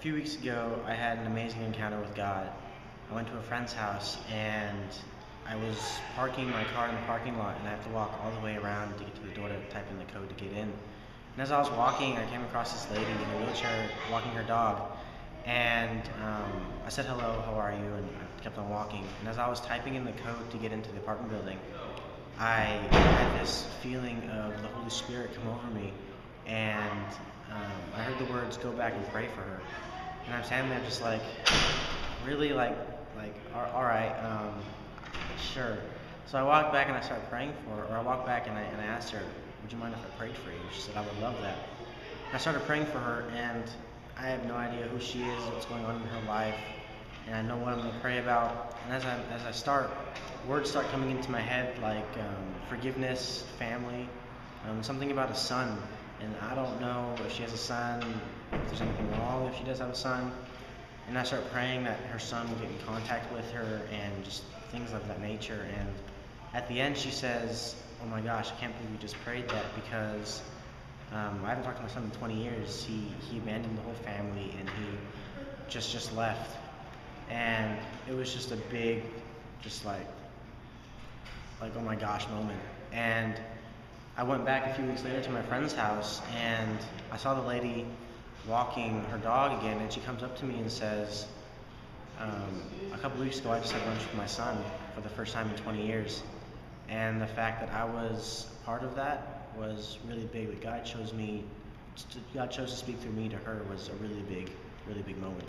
few weeks ago, I had an amazing encounter with God. I went to a friend's house and I was parking my car in the parking lot and I have to walk all the way around to get to the door to type in the code to get in. And as I was walking, I came across this lady in a wheelchair walking her dog. And um, I said, hello, how are you? And I kept on walking. And as I was typing in the code to get into the apartment building, I had this feeling of the Holy Spirit come over me. And um, I heard the words, go back and pray for her. And I'm standing there just like, really like, like, all, right, um, sure. So I walked back and I started praying for her, or I walked back and I, and I asked her, would you mind if I prayed for you? She said, I would love that. I started praying for her and I have no idea who she is, what's going on in her life, and I know what I'm going to pray about. And as I, as I start, words start coming into my head like um, forgiveness, family, um, something about a son and I don't know if she has a son, if there's anything wrong if she does have a son. And I start praying that her son will get in contact with her and just things of that nature. And at the end, she says, "Oh my gosh, I can't believe you just prayed that because um, I haven't talked to my son in 20 years. He he abandoned the whole family and he just just left. And it was just a big, just like like oh my gosh moment. And I went back a few weeks later to my friend's house and I saw the lady walking her dog again and she comes up to me and says, um, a couple weeks ago I just had lunch with my son for the first time in 20 years. And the fact that I was part of that was really big. That God chose me, God chose to speak through me to her was a really big, really big moment.